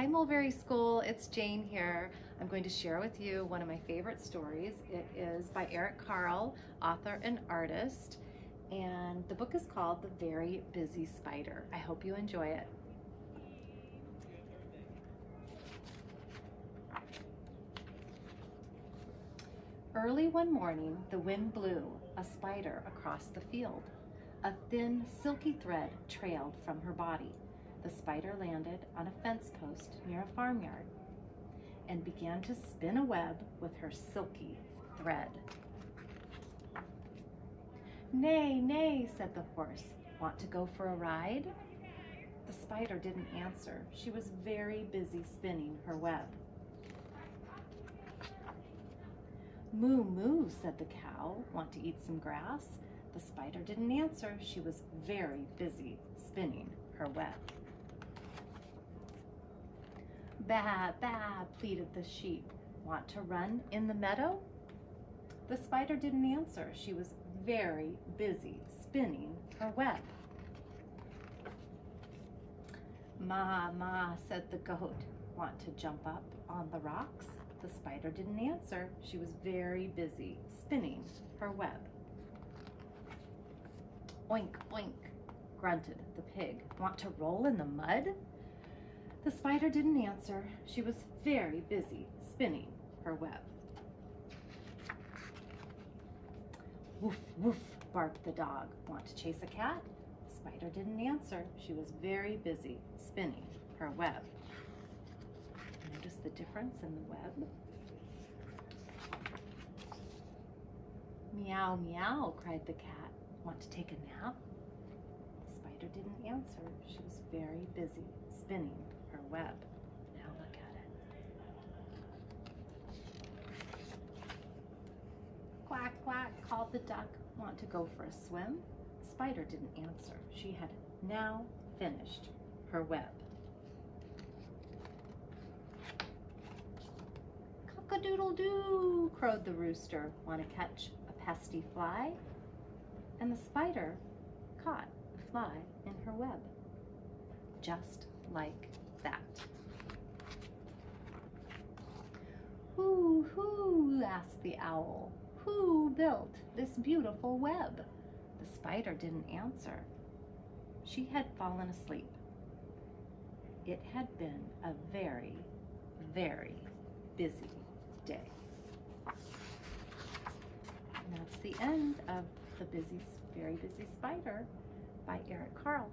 Hi Mulberry School, it's Jane here. I'm going to share with you one of my favorite stories. It is by Eric Carle, author and artist, and the book is called The Very Busy Spider. I hope you enjoy it. Early one morning, the wind blew a spider across the field. A thin, silky thread trailed from her body the spider landed on a fence post near a farmyard and began to spin a web with her silky thread. Nay, nay, said the horse. Want to go for a ride? The spider didn't answer. She was very busy spinning her web. Moo, moo, said the cow. Want to eat some grass? The spider didn't answer. She was very busy spinning her web. Baa, baa, pleaded the sheep. Want to run in the meadow? The spider didn't answer. She was very busy spinning her web. Ma, ma, said the goat. Want to jump up on the rocks? The spider didn't answer. She was very busy spinning her web. Oink, oink, grunted the pig. Want to roll in the mud? The spider didn't answer. She was very busy spinning her web. Woof, woof, barked the dog. Want to chase a cat? The spider didn't answer. She was very busy spinning her web. Notice the difference in the web. Meow, meow, cried the cat. Want to take a nap? The spider didn't answer. She was very busy spinning web. Now look at it. Quack, quack, called the duck. Want to go for a swim? Spider didn't answer. She had now finished her web. Cock-a-doodle-doo, crowed the rooster. Want to catch a pesky fly? And the spider caught the fly in her web, just like that. Who, who, asked the owl, who built this beautiful web? The spider didn't answer. She had fallen asleep. It had been a very, very busy day. And that's the end of The Busy, Very Busy Spider by Eric Carle.